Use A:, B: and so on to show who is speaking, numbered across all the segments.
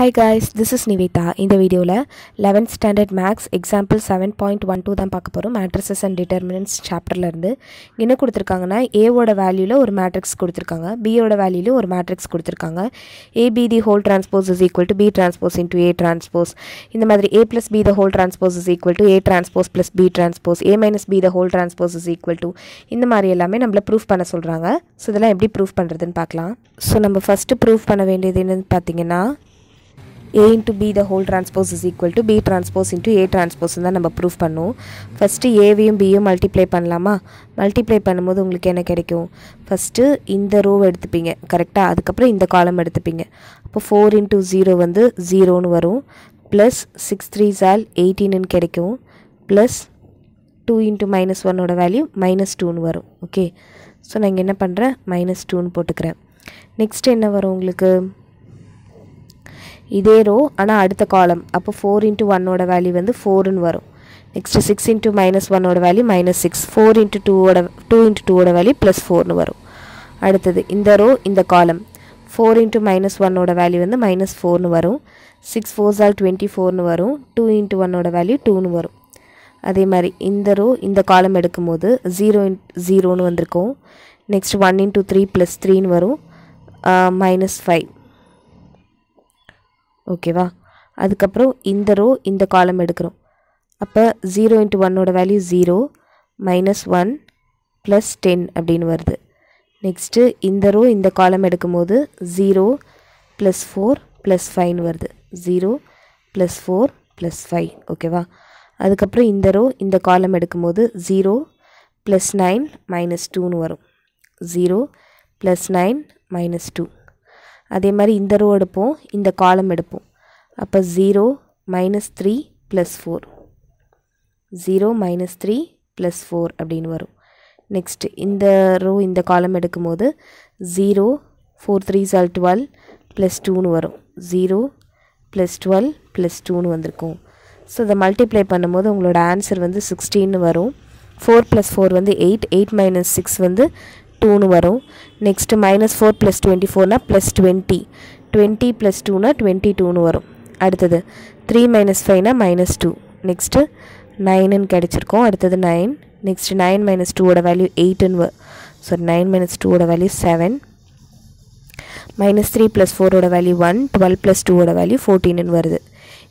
A: Hi guys this is Nivetha இந்த வீடியோவில் eleventh standard maths example seven point one two தான் பார்க்க போகிறோம் மேட்ரிசஸ் அண்ட் டிட்டர்மினன்ஸ் சாப்டர்லேருந்து என்ன கொடுத்துருக்காங்கன்னா ஏவோட வேல்யூவில் ஒரு மேட்ரிக்ஸ் கொடுத்துருக்காங்க. பியோட வேல்யூவில் ஒரு மேட்ரிக்ஸ் கொடுத்துருக்காங்க. AB the whole transpose is equal to B transpose into A transpose இந்த மாதிரி A plus B the whole transpose is equal to A transpose plus B transpose A minus B the whole transpose is equal to இந்த மாதிரி எல்லாமே நம்மள proof பண்ண சொல்கிறாங்க so இதெல்லாம் எப்படி ப்ரூஃப் பண்ணுறதுன்னு பார்க்கலாம். ஸோ நம்ம ஃபஸ்ட்டு ப்ரூஃப் பண்ண வேண்டியது என்னன்னு பார்த்தீங்கன்னா A into B the whole transpose is equal to B transpose into A transpose தான் நம்ம ப்ரூஃப் பண்ணுவோம் ஃபஸ்ட்டு ஏவையும் பியும் மல்டிப்ளை பண்ணலாமா? மல்டிப்ளை பண்ணும்போது உங்களுக்கு என்ன கிடைக்கும்? ஃபஸ்ட்டு இந்த ரோ எடுத்துப்பீங்க. கரெக்டாக அதுக்கப்புறம் இந்த காலம் எடுத்துப்பீங்க. அப்போ ஃபோர் இன்ட்டு ஜீரோ வந்து ஜீரோன்னு வரும். ப்ளஸ் சிக்ஸ் த்ரீ ஜால் எயிட்டீன்னு கிடைக்கும். ப்ளஸ் டூ இன்ட்டு மைனஸ் ஒன்னோட வேல்யூ மைனஸ் டூன்னு வரும். ஓகே ஸோ நான் இங்கே என்ன பண்ணுறேன் மைனஸ் டூன்னு போட்டுக்கிறேன். நெக்ஸ்ட் என்ன வரும் உங்களுக்கு? இதே ரோ ஆனால் அடுத்த காலம் அப்போ ஃபோர் இன்ட்டு ஒன்னோட வேல்யூ வந்து ஃபோருன்னு வரும். நெக்ஸ்ட்டு சிக்ஸ் இன்ட்டு மைனஸ் ஒன்னோட value minus six four into டூவோட டூ இன்ட்டு டூவோட வேல்யூ ப்ளஸ் ஃபோர்னு வரும். அடுத்தது இந்த ரோ இந்த காலம் ஃபோர் இன்ட்டு மைனஸ் ஒன்னோட வேல்யூ வந்து மைனஸ் ஃபோர்னு வரும். சிக்ஸ் ஃபோர் ஆல் டுவெண்ட்டி ஃபோர்னு வரும். டூ இன்ட்டு ஒன்னோட வேல்யூ டூன்னு வரும். அதே மாதிரி இந்த ரோ இந்த காலம் எடுக்கும்போது ஜீரோ இன் ஜீரோன்னு வந்திருக்கும். Next one into three plus த்ரீன்னு வரும். மைனஸ் ஃபைவ் ஓகேவா? அதுக்கப்புறம் இந்த ரோ இந்த காலம் எடுக்கிறோம். அப்போ ஜீரோ இன்ட்டு ஒன்னோட value zero minus one plus ten அப்படின்னு வருது. நெக்ஸ்ட்டு இந்த ரோ இந்த காலம் எடுக்கும்போது ஜீரோ ப்ளஸ் ஃபோர் ப்ளஸ் ஃபைவ்னு வருது. Zero plus four plus five ஓகேவா? அதுக்கப்புறம் இந்த ரோ இந்த காலம் எடுக்கும்போது ஜீரோ ப்ளஸ் நைன் மைனஸ் டூன்னு வரும். Zero plus nine minus two அதே மாதிரி இந்த ரோ எடுப்போம் இந்த காலம் எடுப்போம். அப்போ zero minus three plus four zero minus three plus four அப்படின்னு வரும். நெக்ஸ்ட்டு இந்த ரோ இந்த காலம் எடுக்கும்போது ஜீரோ ஃபோர் த்ரீ சால் டுவெல் ப்ளஸ் டூன்னு வரும். ஜீரோ ப்ளஸ் டுவெல் ப்ளஸ் டூன்னு வந்திருக்கும். ஸோ இதை மல்டிப்ளை பண்ணும்போது உங்களோட ஆன்சர் வந்து சிக்ஸ்டீன்னு வரும். ஃபோர் ப்ளஸ் ஃபோர் வந்து எயிட் எயிட் மைனஸ் சிக்ஸ் வந்து டூன்னு வரும். Next minus four plus twenty ஃபோர்னால் plus twenty twenty plus டூனா டுவெண்ட்டி டூன்னு வரும். அடுத்தது த்ரீ மைனஸ் ஃபைவ்னா மைனஸ் டூ நெக்ஸ்ட்டு நைனுன்னு கிடச்சிருக்கோம். அடுத்தது நைன் நெக்ஸ்ட் நைன் மைனஸ் டூவோட வேல்யூ எயிட்டுன்னு சாரி நைன் மைனஸ் டூவோட value seven minus three plus ஃபோரோட வேல்யூ ஒன் டுவெல் ப்ளஸ் டூவோட வேல்யூ ஃபோர்டீனுன்னு வருது.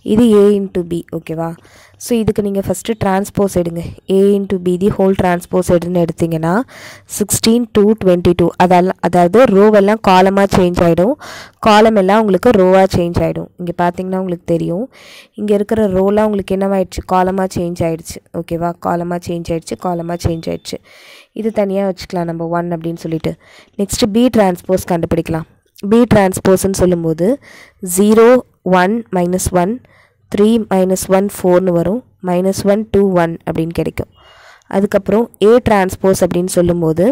A: இது ஏ இன்ட்டு பி ஓகேவா ஸோ இதுக்கு நீங்கள் ஃபஸ்ட்டு டிரான்ஸ்போஸ் எடுங்க. A into B the whole transpose எடுன்னு எடுத்திங்கன்னா சிக்ஸ்டீன் டூ டுவெண்ட்டி டூ அதெல்லாம் அதாவது ரோவெல்லாம் காலமாக சேஞ்ச் ஆகிடும் காலம் எல்லாம் உங்களுக்கு ரோவாக சேஞ்ச் ஆகிடும் இங்கே பார்த்தீங்கன்னா உங்களுக்கு தெரியும். இங்கே இருக்கிற ரோலாம் உங்களுக்கு என்னவாயிடுச்சு? காலமாக சேஞ்ச் ஆகிடுச்சு ஓகேவா காலமாக சேஞ்ச் ஆகிடுச்சு காலமாக சேஞ்ச் ஆகிடுச்சு இது தனியாக வச்சுக்கலாம் நம்ம ஒன் அப்படின்னு சொல்லிட்டு. நெக்ஸ்ட்டு பி டிரான்ஸ்போஸ் கண்டுபிடிக்கலாம். பி டிரான்ஸ்போஸ்ன்னு சொல்லும்போது zero one minus one three minus one ஃபோர்னு வரும். மைனஸ் ஒன் டூ ஒன் அப்படின்னு கிடைக்கும். அதுக்கப்புறம் ஏ டிரான்ஸ்போஸ் அப்படின்னு சொல்லும்போது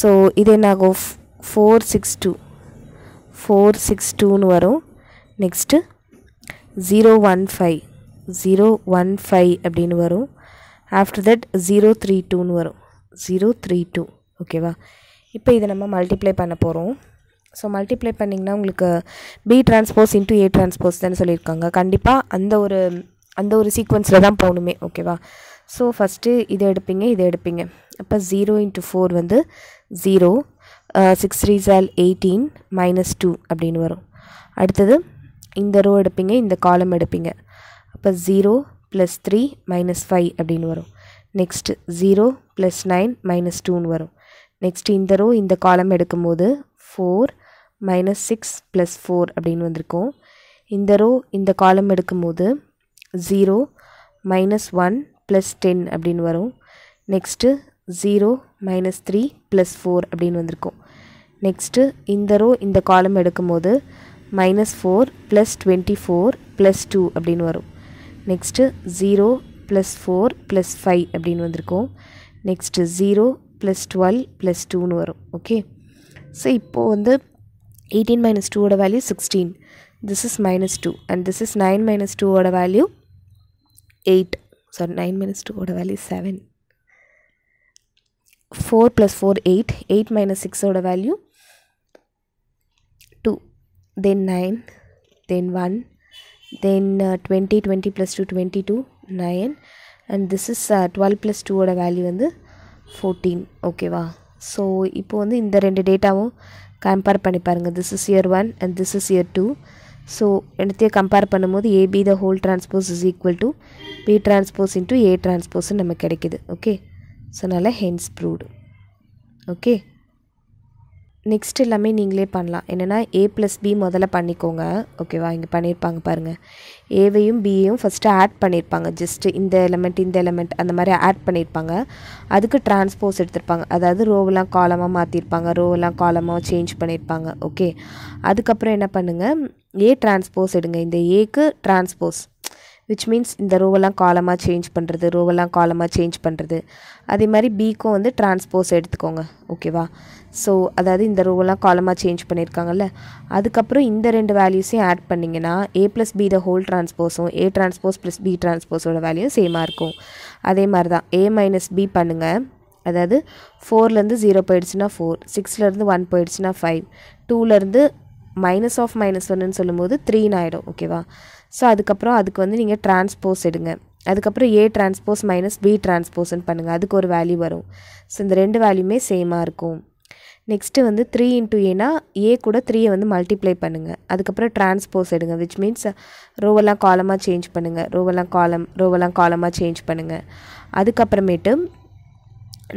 A: ஸோ இது என்னாகும்? Four six two four six டூன்னு வரும். Next zero one five zero one five அப்படின்னு வரும். ஆஃப்டர் தட் ஜீரோ த்ரீ டூன்னு வரும். ஜீரோ த்ரீ டூ ஓகேவா இப்போ இதை நம்ம மல்டிப்ளை பண்ண போகிறோம் ஸோ மல்டிப்ளை பண்ணிங்கன்னா உங்களுக்கு B transpose into A transpose தானே சொல்லியிருக்காங்க. கண்டிப்பாக அந்த ஒரு அந்த ஒரு சீக்வன்ஸில் தான் போகணுமே. ஓகேவா ஸோ ஃபஸ்ட்டு இதை எடுப்பீங்க இதை எடுப்பீங்க. அப்போ ஜீரோ இன்ட்டு ஃபோர் வந்து ஜீரோ சிக்ஸ் த்ரீ ஜால் எயிட்டீன் மைனஸ் டூ அப்படின்னு வரும். அடுத்தது இந்த ரோ எடுப்பீங்க இந்த காலம் எடுப்பீங்க. அப்போ zero plus three minus five அப்படின்னு வரும். Next zero plus nine minus டூன்னு வரும். நெக்ஸ்ட் இந்த ரோ இந்த காலம் எடுக்கும்போது four minus six plus four அப்படின்னு வந்திருக்கோம். இந்த ரோ இந்த காலம் எடுக்கும்போது zero minus one plus ten அப்படின்னு வரும். Next zero minus three plus four அப்படின்னு வந்திருக்கோம். நெக்ஸ்ட்டு இந்த ரோ இந்த காலம் எடுக்கும்போது minus four plus twenty four plus two அப்படின்னு வரும். Next zero plus four plus five அப்படின்னு வந்திருக்கோம். Next zero plus twelve plus டூன்னு வரும். ஓகே ஸோ இப்போது வந்து எயிட்டீன் மைனஸ் டூவோட value sixteen this is minus two and this is nine minus டூவோட value eight sorry nine minus டூவோட value seven four plus four eight eight minus சிக்ஸோட value two then nine then 1 then uh, 20 20 plus 2 22 9 and this is uh, 12 plus 2 ஓட value வந்து 14 ஓகேவா so இப்போ வந்து இந்த ரெண்டு டேட்டாவும் கம்பேர் பண்ணி பாருங்கள் this is year one and this is year two so ரெண்டுத்தையும் கம்பேர் பண்ணும்போது AB the whole transpose is equal to B transpose into A டிரான்ஸ்போஸ்ன்னு நமக்கு கிடைக்கிது. ஓகே ஸோ அதனால் ஹென்ஸ் ப்ரூவ்டு ஓகே நெக்ஸ்ட் எல்லாமே நீங்களே பண்ணலாம். என்னென்னா ஏ ப்ளஸ் பி முதல்ல பண்ணிக்கோங்க. ஓகேவா இங்கே பண்ணியிருப்பாங்க பாருங்கள் ஏவையும் பியையும் ஃபஸ்ட்டு ஆட் பண்ணியிருப்பாங்க ஜஸ்ட்டு இந்த எலமெண்ட் இந்த எலமெண்ட் அந்த மாதிரி ஆட் பண்ணியிருப்பாங்க அதுக்கு டிரான்ஸ்போஸ் எடுத்திருப்பாங்க. அதாவது ரோவெல்லாம் காலமாக மாற்றிருப்பாங்க ரோவெல்லாம் காலமாக சேஞ்ச் பண்ணியிருப்பாங்க ஓகே அதுக்கப்புறம் என்ன பண்ணுங்கள் ஏ டிரான்ஸ்போஸ் எடுங்க. இந்த ஏக்கு டிரான்ஸ்போஸ் விச் மீன்ஸ் இந்த ரோவெல்லாம் காலமாக சேஞ்ச் பண்ணுறது ரோவெல்லாம் காலமாக சேஞ்ச் பண்ணுறது அதே மாதிரி பிக்கும் வந்து டிரான்ஸ்போஸ் எடுத்துக்கோங்க ஓகேவா ஸோ அதாவது இந்த ரோவெல்லாம் காலமாக சேஞ்ச் பண்ணியிருக்காங்கல்ல அதுக்கப்புறம் இந்த ரெண்டு வேல்யூஸையும் ஆட் பண்ணிங்கன்னா A plus B the whole டிரான்ஸ்போஸும் A transpose plus B டிரான்ஸ்போஸோட வேல்யூ சேமாக இருக்கும். அதே மாதிரி தான் ஏ மைனஸ் பி பண்ணுங்கள் அதாவது ஃபோர்லேருந்து ஜீரோ போயிடுச்சுன்னா ஃபோர் சிக்ஸ்லேருந்து ஒன் போயிடுச்சுன்னா ஃபைவ் டூலேருந்து மைனஸ் ஆஃப் மைனஸ் ஒன்றுன்னு சொல்லும்போது த்ரீன்னு ஆகிடும் ஓகேவா ஸோ அதுக்கப்புறம் அதுக்கு வந்து நீங்கள் டிரான்ஸ்போஸ் எடுங்க. அதுக்கப்புறம் ஏ டிரான்ஸ்போஸ் மைனஸ் பி டிரான்ஸ்போஸ்ன்னு பண்ணுங்கள் அதுக்கு ஒரு வேல்யூ வரும். ஸோ இந்த ரெண்டு வேல்யூமே சேமாக இருக்கும். நெக்ஸ்ட்டு வந்து த்ரீ இன்ட்டு ஏனா ஏ கூட த்ரீயை வந்து மல்டிப்ளை பண்ணுங்கள் அதுக்கப்புறம் டிரான்ஸ்போஸ் எடுங்க விச் மீன்ஸ் ரோவெல்லாம் காலமாக சேஞ்ச் பண்ணுங்கள் ரோவெல்லாம் காலம் ரோவெல்லாம் காலமாக சேஞ்ச் பண்ணுங்கள் அதுக்கப்புறமேட்டு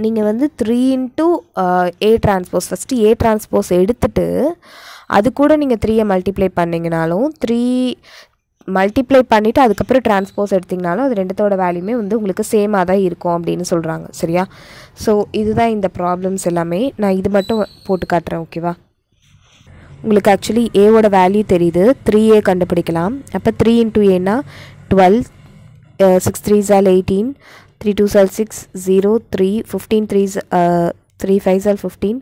A: நீங்கள் வந்து three into A transpose first A transpose எடுத்துட்டு அது கூட நீங்கள் த்ரீயை மல்டிப்ளை பண்ணிங்கனாலும் த்ரீ மல்டிப்ளை பண்ணிவிட்டு அதுக்கப்புறம் டிரான்ஸ்போஸ் எடுத்திங்கனாலும் அது ரெண்டுத்தோட வேல்யூமே வந்து உங்களுக்கு சேமாக தான் இருக்கும் அப்படின்னு சொல்கிறாங்க சரியா? ஸோ இதுதான் இந்த ப்ராப்ளம்ஸ் எல்லாமே. நான் இது மட்டும் போட்டு காட்டுறேன் ஓகேவா உங்களுக்கு ஆக்சுவலி ஏவோட வேல்யூ தெரியுது. த்ரீ ஏ கண்டுபிடிக்கலாம். அப்போ த்ரீ இன்ட்டு ஏன்னா டுவெல் சிக்ஸ் த்ரீ சால் எயிட்டீன் த்ரீ டூ சால் six zero three fifteen three three five சால் ஃபிஃப்டீன்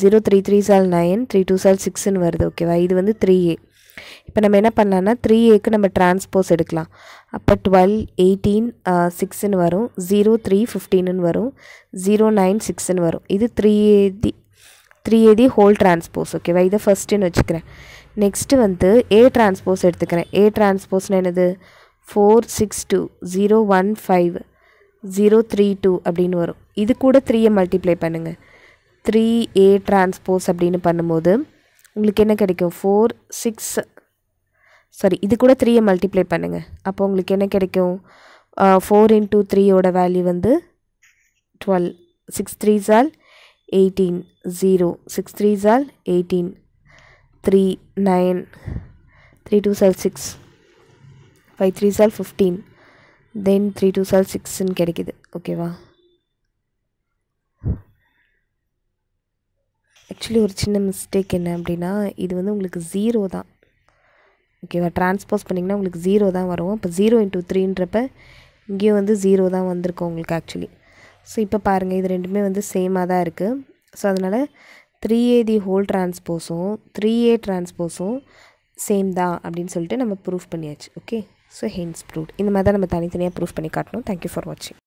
A: ஜீரோ த்ரீ த்ரீ சால் நைன் த்ரீ டூ சால் சிக்ஸ்ன்னு வருது ஓகேவா இது வந்து த்ரீ ஏ இப்போ நம்ம என்ன பண்ணலான்னா த்ரீ ஏக்கு நம்ம டிரான்ஸ்போஸ் எடுக்கலாம். அப்போ டுவெல் எயிட்டீன் சிக்ஸ்ன்னு வரும். ஜீரோ த்ரீ ஃபிஃப்டீனுன்னு வரும். ஜீரோ நைன் சிக்ஸ்ன்னு வரும். இது த்ரீ ஏதி த்ரீ ஏதி ஹோல் டிரான்ஸ்போஸ் ஓகேவா இதை ஃபஸ்ட்டுன்னு வச்சுக்கிறேன். நெக்ஸ்ட்டு வந்து ஏ டிரான்ஸ்போஸ் எடுத்துக்கிறேன். ஏ டிரான்ஸ்போஸ்னு என்னது? Four six two zero one five zero three two அப்படின்னு வரும். இது கூட த்ரீயை மல்டிப்ளை பண்ணுங்கள் த்ரீ ஏ டிரான்ஸ்போஸ் அப்படின்னு பண்ணும்போது உங்களுக்கு என்ன கிடைக்கும்? ஃபோர் சிக்ஸ் சாரி இது கூட த்ரீயை மல்டிப்ளை பண்ணுங்கள் அப்போ உங்களுக்கு என்ன கிடைக்கும்? ஃபோர் இன்ட்டு த்ரீயோட வேல்யூ வந்து டுவெல் சிக்ஸ் த்ரீ ஜால் எயிட்டீன் ஜீரோ சிக்ஸ் த்ரீ ஜால் eighteen three nine three two சால் சிக்ஸ் ஃபைவ் த்ரீ சால் ஃபிஃப்டீன் தென் த்ரீ டூ சால் சிக்ஸ்ன்னு கிடைக்கிது. ஓகேவா ஆக்சுவலி ஒரு சின்ன மிஸ்டேக் என்ன அப்படின்னா இது வந்து உங்களுக்கு ஜீரோ தான். ஓகேவா ட்ரான்ஸ்போஸ் பண்ணிங்கன்னா உங்களுக்கு ஜீரோ தான் வரும். இப்போ ஜீரோ இன்ட்டு த்ரீன்றப்ப இங்கேயும் வந்து ஜீரோ தான் வந்திருக்கும் உங்களுக்கு ஆக்சுவலி ஸோ இப்போ பாருங்கள் இது ரெண்டுமே வந்து சேமாக தான் இருக்குது ஸோ அதனால் த்ரீ ஏ தி ஹோல் ட்ரான்ஸ்போஸும் த்ரீ ஏ ட்ரான்ஸ்போஸும் சேம் தான் அப்படின்னு சொல்லிட்டு நம்ம ப்ரூஃப் பண்ணியாச்சு. ஓகே ஸோ ஹென்ஸ் ப்ரூட் இந்த மாதிரி தான் நம்ம தனித்தனியாக ப்ரூஃப் பண்ணி காட்டணும். தேங்க்யூ ஃபார் வாட்சிங்